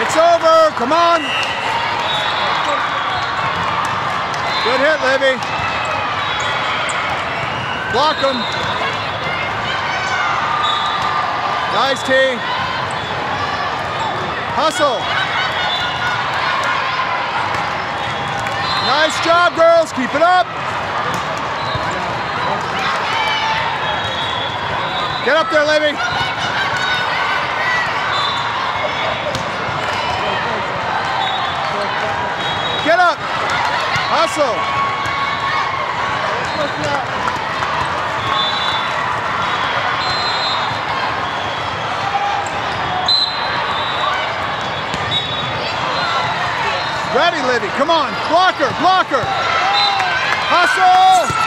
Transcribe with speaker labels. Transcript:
Speaker 1: It's over. Come on. Good hit, Livy. Block him. Nice T. Hustle. Nice job, girls. Keep it up. Get up there, Livy. Get up. Hustle. Ready, Livy. Come on. Blocker, blocker. Hustle.